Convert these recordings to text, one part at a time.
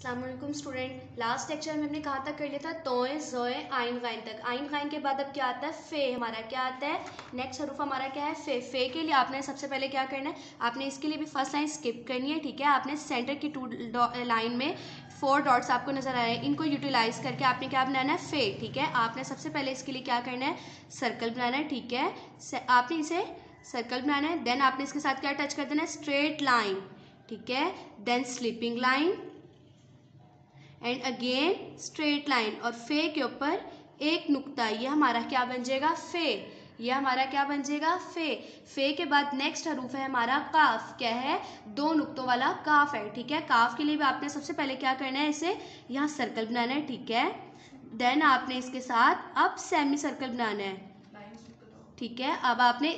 Aslam student last lecture में हमने कहाँ तक कर लिया था, तोए, जोए, आइन गाइन तक। आइन गाइन के बाद अब क्या आता है? फे हमारा क्या आता है? नेक्स्ट हरूफ हमारा क्या है? फे। फे के लिए आपने सबसे पहले क्या करना है? आपने इसके लिए भी फ़र्स्ट लाइन स्किप करनी है, ठीक है? आपने सेंटर की टू लाइन में फोर डॉट्स आपको नज़र आ रहे हैं। इनको यूटिलाइज करके आपने क्या बनाना है? फे, ठीक है? आपने सबसे पहले इसके लिए क्या करना है? सर्कल बनाना है, ठीक है? आपने इसे सर्कल बनाना है देन आपने इसके साथ क्या टच कर देना है? स्ट्रेट लाइन ठीक है? Then sleeping line and again straight line और फे के ऊपर एक नुक्ता, ये हमारा क्या बन जाएगा? फे यह हमारा क्या बन जाएगा? फे फे के बाद नेक्स्ट हरूफ है हमारा काफ। क्या है? दो नुक्तों वाला काफ है, ठीक है? काफ के लिए भी आपने सबसे पहले क्या करना है इसे? यहाँ सर्कल बनाना है, ठीक है? देन आपने इसके साथ अब सेमी सर्कल बनाना है, ठीक है? अब आपने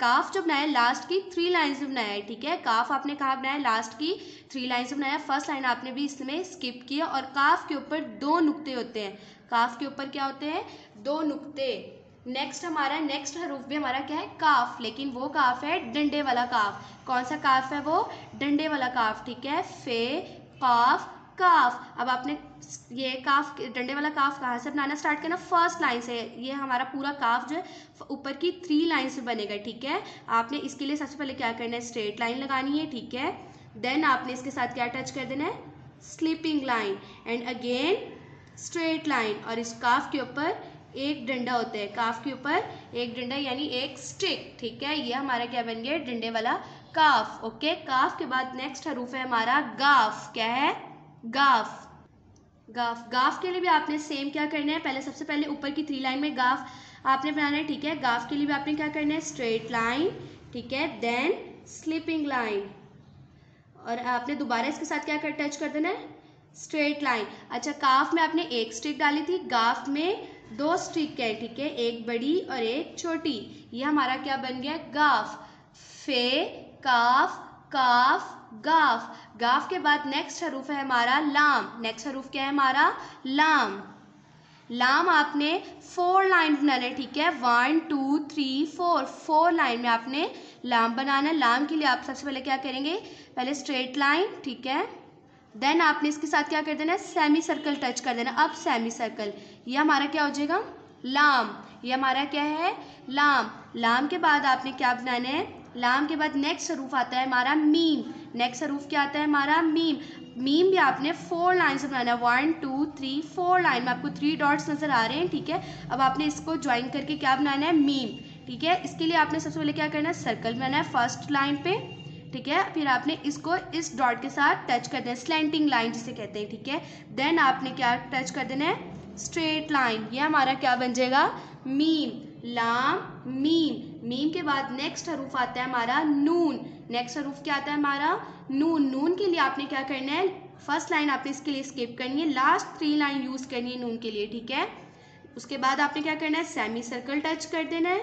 काफ जो बनाया है लास्ट की थ्री लाइन्स में बनाया है, ठीक है? काफ आपने कहा बनाया लास्ट की थ्री लाइन्स में बनाया फ़र्स्ट लाइन आपने भी इसमें स्किप किया और काफ के ऊपर दो नुक्ते होते हैं। काफ के ऊपर क्या होते हैं? दो नुक्ते। नेक्स्ट हमारा नेक्स्ट हरूफ भी हमारा क्या है? काफ। लेकिन वो काफ है, डंडे वाला काफ। कौन सा काफ है वो? डंडे वाला काफ, ठीक है? फे, काफ काफ, अब आपने ये काफ डंडे वाला काफ कहाँ से बनाना स्टार्ट करना? फ़र्स्ट लाइन से। ये हमारा पूरा काफ जो है ऊपर की थ्री लाइन से बनेगा, ठीक है? आपने इसके लिए सबसे पहले क्या करना है? स्ट्रेट लाइन लगानी है, ठीक है? देन आपने इसके साथ क्या टच कर देना है? Sleeping line and again straight line और इस काफ के ऊपर एक डंडा होता है। काफ के ऊपर एक डंडा, यानी एक स्टिक ठीक है? ये हमारा क्या बन गया? डंडे वाला काफ ओके काफ के बाद नेक्स्ट हरूफ है हमारा गाफ। क्या है? गाफ। गाफ। गाफ के लिए भी आपने सेम क्या करना है? पहले, सबसे पहले ऊपर की थ्री लाइन में गाफ आपने बनाना है, ठीक है? गाफ के लिए भी आपने क्या करना है? स्ट्रेट लाइन ठीक है? देन स्लीपिंग लाइन और आपने दोबारा इसके साथ क्या कर टच कर देना है? स्ट्रेट लाइन अच्छा काफ में आपने एक स्ट्रिक डाली थी, गाफ में दो स्ट्रिक है, ठीक है? एक बड़ी और एक छोटी। ये हमारा क्या बन गया? गाफ। फे काफ काफ, गाफ। गाफ के बाद नेक्स्ट हरूफ है हमारा लाम। नेक्स्ट हरूफ क्या है हमारा? लाम। लाम आपने फोर लाइन बनाना है, ठीक है? One two three four four line में आपने लाम बनाना। है लाम के लिए आप सबसे पहले क्या करेंगे? पहले स्ट्रेट लाइन ठीक है? देन आपने इसके साथ क्या कर देना है? सेमी सर्कल टच कर देना। अब सेमी सर्कल ये हमारा क्या हो जाएगा? लाम। ये हमारा क्या है? लाम। लाम के बाद आपने क्या बनाना है? लाम के बाद नेक्स्ट हरूफ आता है हमारा मीम। नेक्स्ट हरूफ क्या आता है हमारा मीम। मीम भी आपने फोर लाइन से बनाना है। One two three four line में आपको थ्री डॉट्स नज़र आ रहे हैं, ठीक है? अब आपने इसको ज्वाइन करके क्या बनाना है? मीम। ठीक है? इसके लिए आपने सबसे पहले क्या करना है? सर्कल बनाना है फ़र्स्ट लाइन पे। ठीक है? फिर आपने इसको इस डॉट के साथ टच कर देना है। स्लैंटिंग लाइन जिसे कहते हैं, ठीक है? देन आपने क्या टच कर देना है? स्ट्रेट लाइन ये हमारा क्या बन जाएगा? मीम। लाम, मीम। मीम के बाद नेक्स्ट हरूफ आता है हमारा नून। नेक्स्ट हरूफ क्या आता है हमारा? नून। नून के लिए आपने क्या करना है? फ़र्स्ट लाइन आपने इसके लिए स्किप करनी है। लास्ट थ्री लाइन यूज़ करनी है नून के लिए, ठीक है? उसके बाद आपने क्या करना है? सेमी सर्कल टच कर देना है,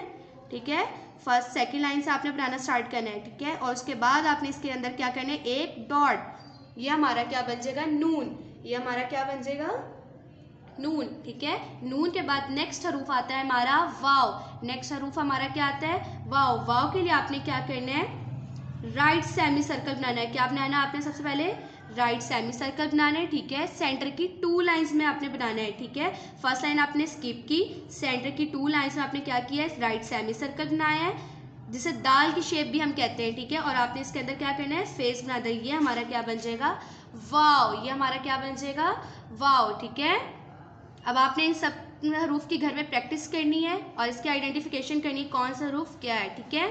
ठीक है? फ़र्स्ट सेकेंड लाइन से आपने बनाना स्टार्ट करना है, ठीक है? और उसके बाद आपने इसके अंदर क्या करना है? एक डॉट ये हमारा क्या बन जाएगा? नून। ये हमारा क्या बन जाएगा? नून, ठीक है? नून के बाद नेक्स्ट हरूफ आता है हमारा वाव। नेक्स्ट हरूफ हमारा क्या आता है? वाव। वाव के लिए आपने क्या करना है? राइट सेमी सर्कल बनाना है। क्या बनाना आपने सबसे पहले? राइट सेमी सर्कल बनाना है, ठीक है? सेंटर की टू लाइंस में आपने बनाना है, ठीक है? फ़र्स्ट लाइन आपने स्किप की। सेंटर की टू लाइंस में आपने क्या किया है? राइट सेमी सर्कल बनाया है, जिसे दाल की शेप भी हम कहते हैं, ठीक है? और आपने इसके अंदर क्या करना है? फेस बना ये हमारा क्या बन जाएगा? वाव ये हमारा क्या बन जाएगा? वाव ठीक है? अब आपने इन सब हरूफ की घर में प्रैक्टिस करनी है और इसकी आइडेंटिफिकेशन करनी है कौन सा हरूफ क्या है, ठीक है?